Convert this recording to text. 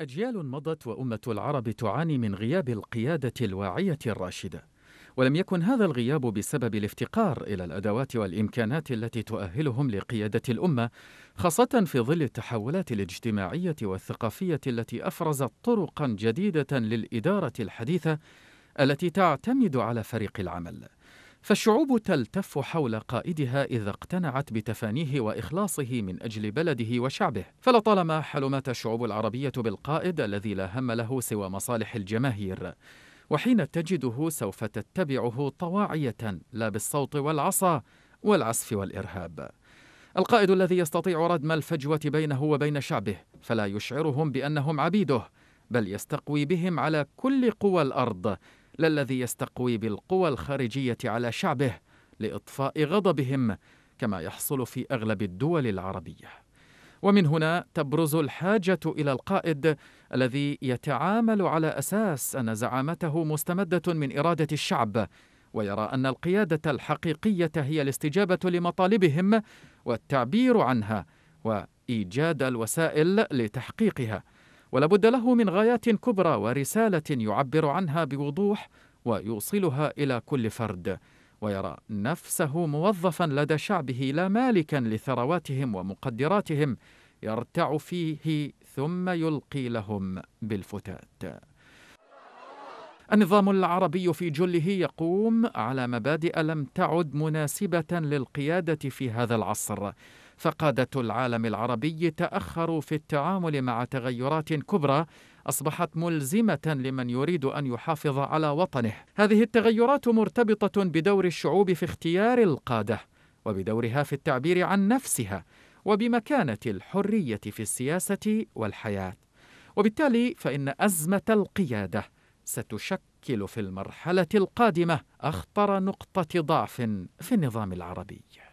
أجيال مضت وأمة العرب تعاني من غياب القيادة الواعية الراشدة، ولم يكن هذا الغياب بسبب الافتقار إلى الأدوات والإمكانات التي تؤهلهم لقيادة الأمة، خاصة في ظل التحولات الاجتماعية والثقافية التي أفرزت طرقا جديدة للإدارة الحديثة التي تعتمد على فريق العمل. فالشعوب تلتف حول قائدها إذا اقتنعت بتفانيه وإخلاصه من أجل بلده وشعبه. فلطالما حلمت الشعوب العربية بالقائد الذي لا هم له سوى مصالح الجماهير وحين تجده سوف تتبعه طواعية لا بالصوت والعصا والعسف والإرهاب. القائد الذي يستطيع ردم الفجوة بينه وبين شعبه فلا يشعرهم بأنهم عبيده بل يستقوي بهم على كل قوى الأرض لا الذي يستقوي بالقوى الخارجية على شعبه لإطفاء غضبهم كما يحصل في أغلب الدول العربية. ومن هنا تبرز الحاجة إلى القائد الذي يتعامل على أساس أن زعامته مستمدة من إرادة الشعب ويرى أن القيادة الحقيقية هي الاستجابة لمطالبهم والتعبير عنها وإيجاد الوسائل لتحقيقها. ولا بد له من غايات كبرى ورسالة يعبر عنها بوضوح ويوصلها إلى كل فرد ويرى نفسه موظفا لدى شعبه لا مالكا لثرواتهم ومقدراتهم يرتع فيه ثم يلقي لهم بالفتات. النظام العربي في جله يقوم على مبادئ لم تعد مناسبة للقيادة في هذا العصر. فقادة العالم العربي تأخروا في التعامل مع تغيرات كبرى أصبحت ملزمة لمن يريد أن يحافظ على وطنه. هذه التغيرات مرتبطة بدور الشعوب في اختيار القادة وبدورها في التعبير عن نفسها وبمكانة الحرية في السياسة والحياة. وبالتالي فإن أزمة القيادة ستشكل في المرحلة القادمة أخطر نقطة ضعف في النظام العربي.